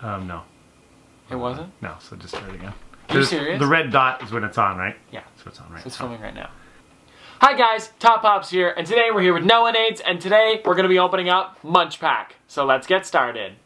Um, no. It wasn't? No, so just start again. Are you serious? The red dot is when it's on, right? Yeah. So it's on right It's now. filming right now. Hi guys, Top Pops here, and today we're here with Noah Nades, and today we're gonna be opening up MunchPak. So let's get started.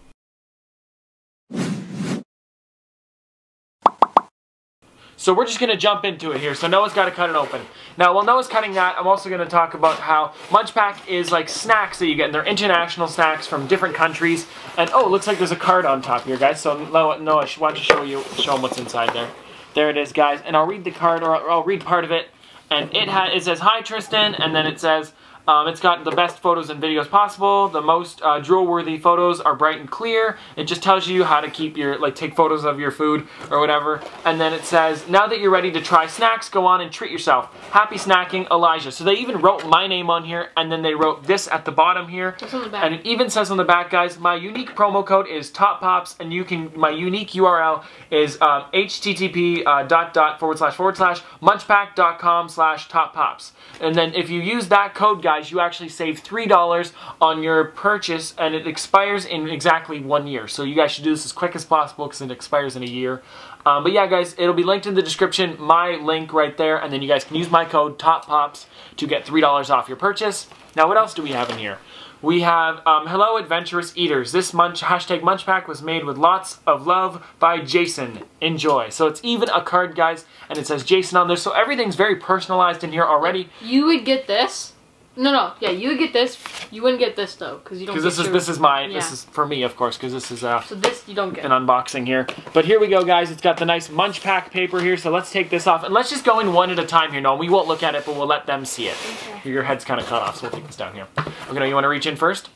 So we're just gonna jump into it here. So Noah's gotta cut it open. Now while Noah's cutting that, I'm also gonna talk about how MunchPak is like snacks that you get, and they're international snacks from different countries. And oh, looks like there's a card on top here, guys. So Noah, Noah why don't you show you show them what's inside there? There it is, guys. And I'll read the card, or I'll, read part of it. And it it says, "Hi Tristan," and then it says, um, "It's got the best photos and videos possible. The most uh, drool-worthy photos are bright and clear. It just tells you how to keep your like take photos of your food or whatever." And then it says, "Now that you're ready to try snacks, go on and treat yourself. Happy snacking, Elijah." So they even wrote my name on here, and then they wrote this at the bottom here. The? And it even says on the back, guys, my unique promo code is Top Pops, and you can my unique URL is um, http uh, dot dot forward slash forward slash munchpak.com slash Top Pops. And then if you use that code, guys, you actually save three dollars on your purchase, and it expires in exactly one year. So you guys should do this as quick as possible because it expires in a year. Um, but yeah, guys, it'll be linked in the description, my link right there, and then you guys can use my code Top Pops to get three dollars off your purchase. Now, what else do we have in here? We have um, Hello Adventurous Eaters. This munch hashtag MunchPak was made with lots of love by Jason. Enjoy. So it's even a card, guys, and it says Jason on there. So everything's very personalized in here already. You would get this. No, no, yeah, you would get this. You wouldn't get this though, because you don't. Because this is your- this is my this is for me, of course, because this is uh, So this you don't get. an unboxing here. But here we go, guys. It's got the nice MunchPak paper here. So let's take this off and let's just go in one at a time here. No, we won't look at it, but we'll let them see it. Okay. Your head's kind of cut off, so we'll take this down here. Okay, now you want to reach in first?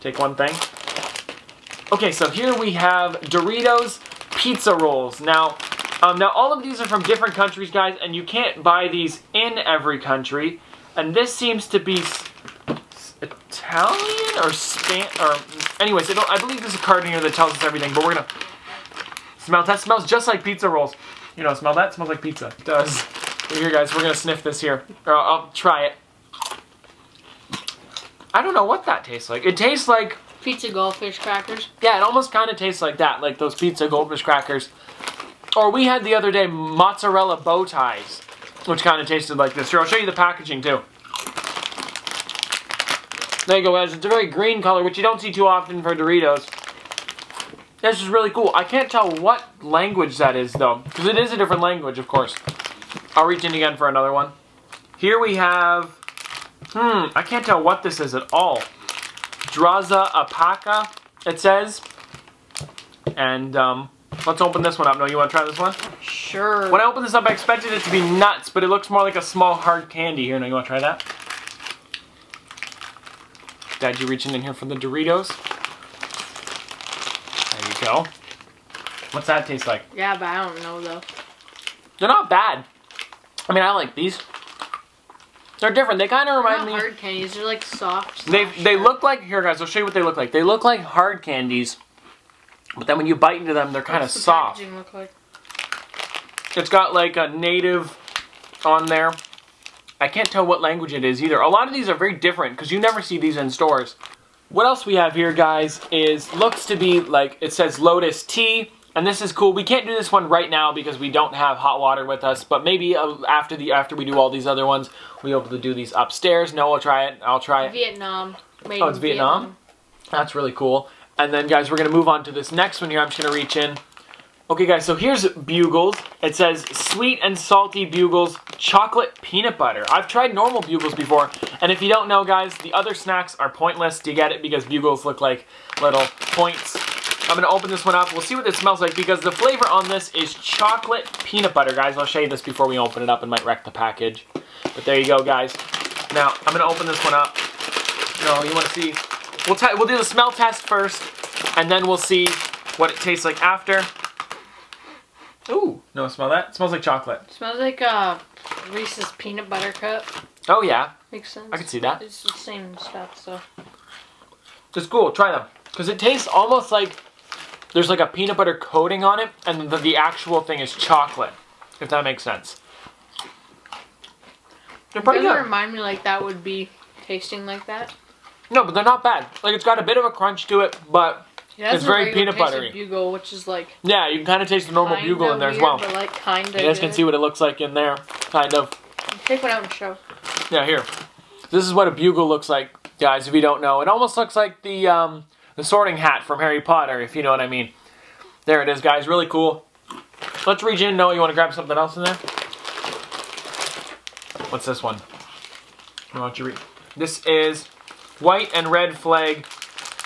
Take one thing. Okay, so here we have Doritos pizza rolls. Now, um, now all of these are from different countries, guys, and you can't buy these in every country. And this seems to be Italian or Span or anyways, I believe there's a card in here that tells us everything. But we're gonna smell that. Smells just like pizza rolls. You know, smell that. Smells like pizza. It does. Here, guys, we're gonna sniff this here. Or I'll, I'll try it. I don't know what that tastes like. It tastes like Pizza goldfish crackers. yeah, it almost kind of tastes like that, like those pizza goldfish crackers. Or we had the other day mozzarella bow ties, which kind of tasted like this. Here, I'll show you the packaging too. There you go, guys. It's a very green color, which you don't see too often for Doritos. This is really cool. I can't tell what language that is, though, because it is a different language, of course. I'll reach in again for another one. Here we have, hmm, I can't tell what this is at all. Draza Apaka, it says. And um, let's open this one up. No, you want to try this one? Sure. When I opened this up, I expected it to be nuts, but it looks more like a small hard candy. Here, now you want to try that? Dad, you reaching in here for the Doritos? There you go. What's that taste like? Yeah, but I don't know though. They're not bad. I mean, I like these. They're different. They kind of remind not me. hard candies. They're like soft. They they look like here, guys. I'll show you what they look like. They look like hard candies, but then when you bite into them, they're kind of the soft. look like? It's got like a native on there. I can't tell what language it is either. A lot of these are very different because you never see these in stores. What else we have here, guys, is looks to be like it says Lotus Tea, and this is cool. We can't do this one right now because we don't have hot water with us, but maybe uh, after the after we do all these other ones, we'll be able to do these upstairs. No, I'll try it. I'll try it. Vietnam. Made Oh, it's Vietnam? That's really cool. And then, guys, we're going to move on to this next one here. I'm just going to reach in. Okay, guys, so here's Bugles. It says sweet and salty Bugles, chocolate peanut butter. I've tried normal Bugles before, and if you don't know, guys, the other snacks are pointless. Do you get it? Because Bugles look like little points. I'm to open this one up. We'll see what it smells like, because the flavor on this is chocolate peanut butter, guys. I'll show you this before we open it up. and might wreck the package. But there you go, guys. Now, I'm to open this one up. No, you want to see? We'll we'll do the smell test first, and then we'll see what it tastes like after. Ooh, no, smell that. It smells like chocolate. Smells like a Reese's peanut butter cup. Oh yeah, Makes sense. I can see that. It's the same stuff, so. It's cool. Try them because it tastes almost like there's like a peanut butter coating on it, and the, the actual thing is chocolate. If that makes sense. They're pretty Doesn't good. remind me like that would be tasting like that. No, but they're not bad. Like it's got a bit of a crunch to it, but It It's very peanut buttery. Bugle, which is like Yeah, you can kind of taste the normal bugle in there as well. But like kind of. You guys can see what it looks like in there, kind of. Take one out and show. Yeah, here. This is what a bugle looks like, guys. If you don't know, it almost looks like the um, the Sorting Hat from Harry Potter, if you know what I mean. There it is, guys. Really cool. Let's reach in. No, you want to grab something else in there? What's this one? Why don't you read? This is white and red flag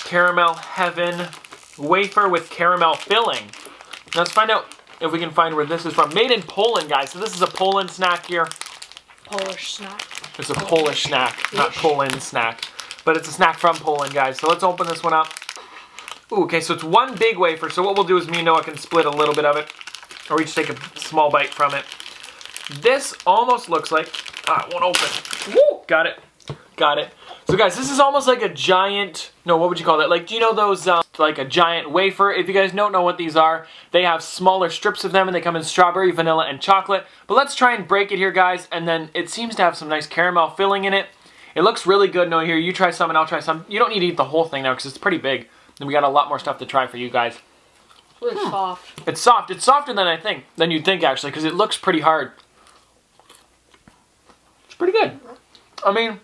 caramel heaven wafer with caramel filling. Let's find out if we can find where this is from. Made in Poland, guys. So this is a Poland snack here. Polish snack. It's a Polish snack, not Poland snack. But it's a snack from Poland, guys. So let's open this one up. Ooh, okay, so it's one big wafer. So what we'll do is me and Noah can split a little bit of it. Or each take a small bite from it. This almost looks like... Ah, it won't open. Woo! Got it. Got it. So guys, this is almost like a giant... No, what would you call that? Like, do you know those, um, like a giant wafer? If you guys don't know what these are, they have smaller strips of them and they come in strawberry, vanilla, and chocolate. But let's try and break it here, guys. And then it seems to have some nice caramel filling in it. It looks really good. No, here, you try some and I'll try some. You don't need to eat the whole thing now because it's pretty big. And we got a lot more stuff to try for you guys. It's really soft. It's soft. It's softer than I think, than you'd think actually, because it looks pretty hard. It's pretty good. I mean,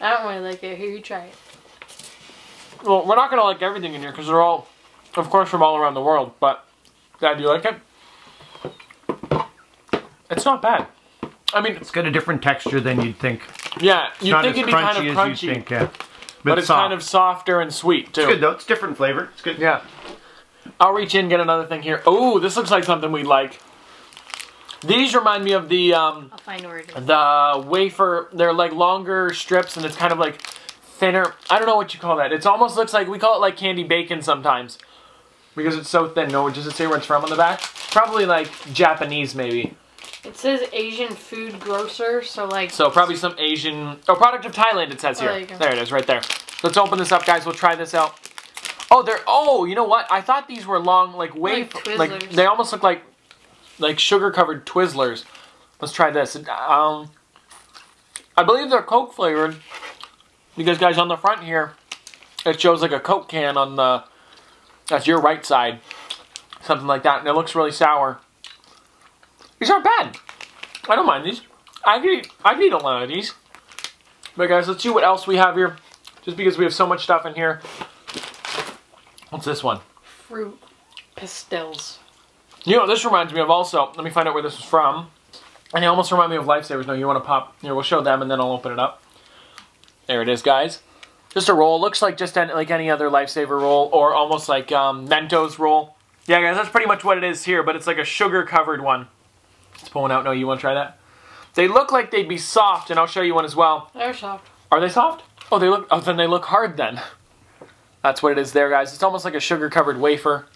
I don't really like it. Here, you try it. Well, we're not gonna like everything in here because they're all, of course, from all around the world. But, Dad, do you like it? It's not bad. I mean, It's got a different texture than you'd think. yeah, It's you'd not think as it'd be kind of as crunchy, you think, yeah. but it's soft. kind of softer and sweet too. It's good though. It's different flavor. It's good. Yeah. I'll reach in and get another thing here. Oh, this looks like something we'd like. These remind me of the um, I'll find where it is. the wafer. They're like longer strips, and it's kind of like thinner. I don't know what you call that. It almost looks like we call it like candy bacon sometimes because it's so thin. No, does it say where it's from on the back? Probably like Japanese, maybe. It says Asian food grocer, so like. So probably some Asian. Oh, product of Thailand. It says Oh, here. there there it is, right there. Let's open this up, guys. We'll try this out. Oh, they're. Oh, you know what? I thought these were long, like wafer. Like, Twizzlers. they almost look like like sugar covered Twizzlers. Let's try this. Um, I believe they're Coke flavored because, guys, on the front here, it shows like a Coke can on the. That's your right side, something like that, and it looks really sour. These aren't bad. I don't mind these. I could eat, I could eat a lot of these. But guys, let's see what else we have here. Just because we have so much stuff in here. What's this one? Fruit pastels. You know what this reminds me of also? Let me find out where this is from. And it almost remind me of Lifesavers. No, you want to pop. Here, we'll show them and then I'll open it up. There it is, guys. Just a roll. Looks like just any, like any other Lifesaver roll or almost like um, Mentos roll. Yeah, guys, that's pretty much what it is here, but it's like a sugar-covered one. It's pulling out. No, you want to try that? They look like they'd be soft, and I'll show you one as well. They're soft. Are they soft? Oh, they look. Oh, then they look hard. Then that's what it is there, guys. It's almost like a sugar-covered wafer.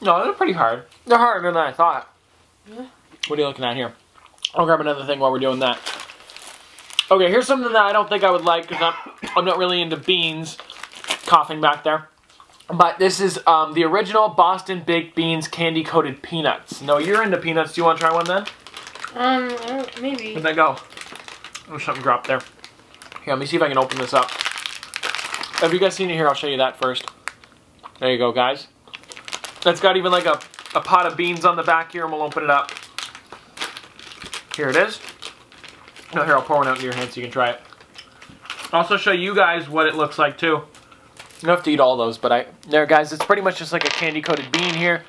No, they're pretty hard. They're harder than I thought. Yeah. What are you looking at here? I'll grab another thing while we're doing that. Okay, here's something that I don't think I would like because I'm, I'm not really into beans. Coughing back there. But this is um, the original Boston Baked Beans candy coated peanuts. No, you're into peanuts. Do you want to try one then? Um, maybe. Where'd that go? Oh, something dropped there. Here, let me see if I can open this up. Have you guys seen it here? I'll show you that first. There you go, guys. That's got even like a, a pot of beans on the back here, and we'll open it up. Here it is. No, here, I'll pour one out into your hand so you can try it. I'll also show you guys what it looks like, too. You don't have to eat all those, but I... There, guys, it's pretty much just like a candy-coated bean here.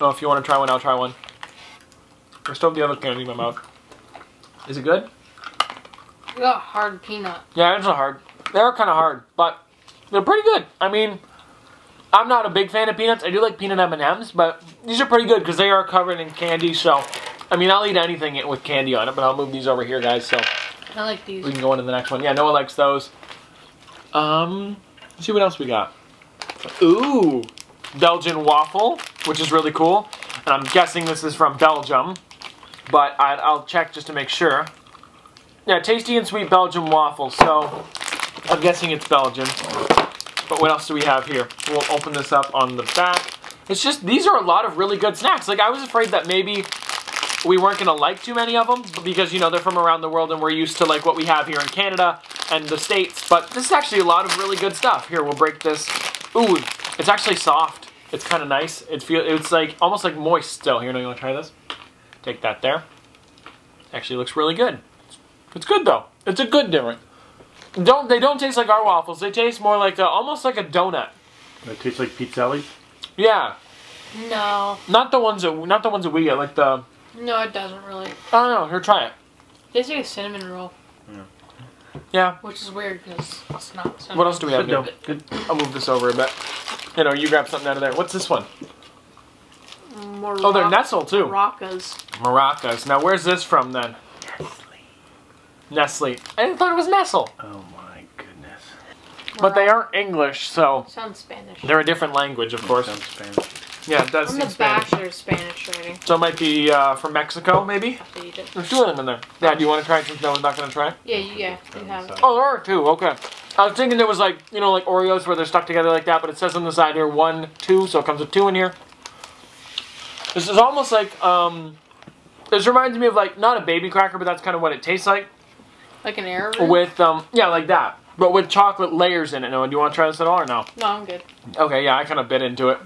Oh, if you want to try one, I'll try one. I still have the other candy in my mouth. Is it good? You got hard peanut. Yeah, it's not hard. They're kind of hard, but they're pretty good. I mean, I'm not a big fan of peanuts. I do like peanut M&Ms, but these are pretty good because they are covered in candy. So, I mean, I'll eat anything with candy on it, but I'll move these over here, guys. So I like these. we can go into the next one. Yeah, Noah likes those. Um, let's see what else we got. Ooh, Belgian waffle, which is really cool. And I'm guessing this is from Belgium, but I, I'll check just to make sure. Yeah, tasty and sweet Belgian waffle. So I'm guessing it's Belgian. But what else do we have here? We'll open this up on the back. It's just, these are a lot of really good snacks. Like, I was afraid that maybe we weren't gonna like too many of them because you know they're from around the world and we're used to like what we have here in Canada and the states. But this is actually a lot of really good stuff. Here, we'll break this. Ooh, it's actually soft. It's kind of nice. It feel it's like almost like moist still. Here, no, you want to try this? Take that there. Actually, looks really good. It's good though. It's a good different. Don't they don't taste like our waffles? They taste more like a, almost like a donut. It tastes like pizzelli. Yeah, No. not the ones that not the ones that we get. Like the No, it doesn't really. Oh no. Here, try it. Tastes like a cinnamon roll, Yeah. which is weird because it's not cinnamon. What else do we have Good here? though. Good. I'll move this over a bit. You know, you grab something out of there. What's this one? Marac- Oh, they're Nestle too. Maracas. Maracas. Now, where's this from then? Nestle. Nestle. I didn't thought it was Nestle. Oh my goodness. But they aren't English, so Sounds Spanish. they're a different language, of course. Sounds Spanish. Yeah, it does seem the Spanish. there's Spanish writing. So it might be uh, from Mexico, maybe? I'll eat it. There's two of them in there. Yeah, do you want to try it since no one's not going to try it? Yeah, you- yeah, you have it. Oh, there are two. Okay. I was thinking there was like, you know, like Oreos where they're stuck together like that, but it says on the side here one, two, so it comes with two in here. This is almost like, um, this reminds me of like, not a baby cracker, but that's kind of what it tastes like. Like an arrow. With, um, yeah, like that. But with chocolate layers in it. No, do you want to try this at all or no? No, I'm good. Okay, yeah, I kind of bit into it.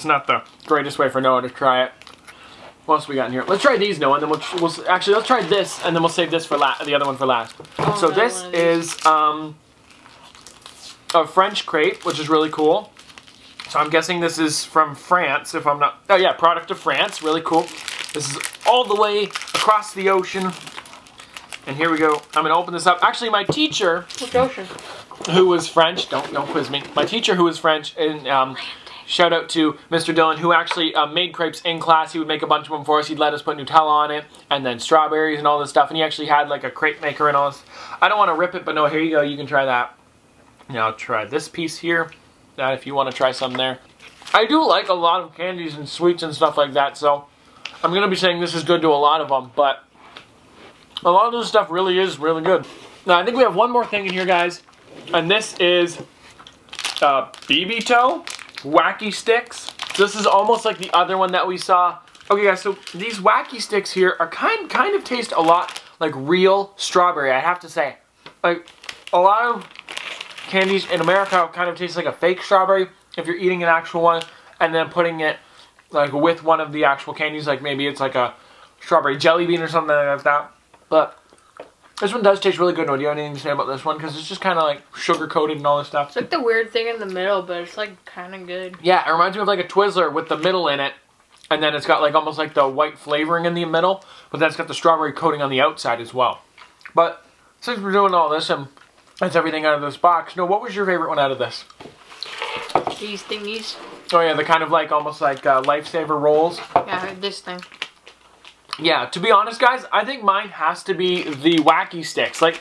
It's not the greatest way for Noah to try it. What else we got in here? Let's try these, Noah, and then we'll, we'll actually let's try this, and then we'll save this for la- the other one for last. Oh, so this one of these. is um, a French crepe, which is really cool. So I'm guessing this is from France, if I'm not. Oh yeah, product of France, really cool. This is all the way across the ocean. And here we go. I'm gonna open this up. Actually, my teacher Which ocean? who was French. Don't don't quiz me. My teacher who was French and um, shout out to Mr. Dylan, who actually uh, made crepes in class. He would make a bunch of them for us. He'd let us put Nutella on it and then strawberries and all this stuff. And he actually had like a crepe maker and all this. I don't want to rip it, but no, here you go. You can try that. Now try this piece here. That if you want to try some there. I do like a lot of candies and sweets and stuff like that. So I'm gonna be saying this is good to a lot of them, but a lot of this stuff really is really good. Now I think we have one more thing in here, guys. And this is uh, BB Toe Wacky Sticks. This is almost like the other one that we saw. Okay, guys, so these Wacky Sticks here are kind kind of taste a lot like real strawberry. I have to say, like a lot of candies in America kind of taste like a fake strawberry if you're eating an actual one and then putting it like with one of the actual candies. Like maybe it's like a strawberry jelly bean or something like that. But this one does taste really good. No, do you have anything to say about this one? Because it's just kind of like sugar coated and all this stuff. It's like the weird thing in the middle, but it's like kind of good. Yeah, it reminds me of like a Twizzler with the middle in it. And then it's got like almost like the white flavoring in the middle. But then it's got the strawberry coating on the outside as well. But since we're doing all this and that's everything out of this box, no, what was your favorite one out of this? These thingies. Oh yeah, the kind of like almost like uh, lifesaver rolls. Yeah, this thing. Yeah, to be honest, guys, I think mine has to be the wacky sticks. Like,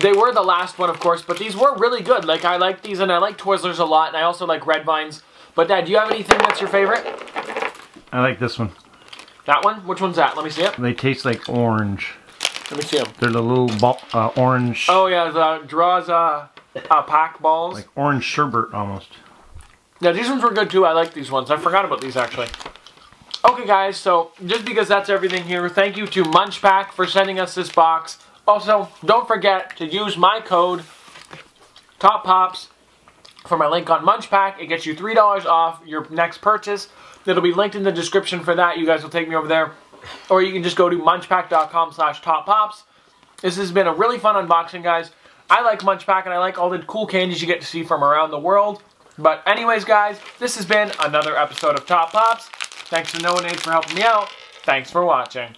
they were the last one, of course, but these were really good. Like, I like these, and I like Twizzlers a lot, and I also like Red Vines. But, Dad, do you have anything that's your favorite? I like this one. That one? Which one's that? Let me see it. They taste like orange. Let me see them. They're the little ball, uh, orange, Oh, yeah, the draws uh, uh, pack balls. like orange sherbet almost. Yeah, these ones were good too. I like these ones. I forgot about these actually. Okay, guys, so just because that's everything here, thank you to MunchPak for sending us this box. Also, don't forget to use my code Top Pops for my link on MunchPak. It gets you $3 off your next purchase. It'll be linked in the description for that. You guys will take me over there. Or you can just go to munchpak.com slash top pops. This has been a really fun unboxing, guys. I like MunchPak and I like all the cool candies you get to see from around the world. But anyways, guys, this has been another episode of Top Pops. Thanks to Noah Nate for helping me out. Thanks for watching.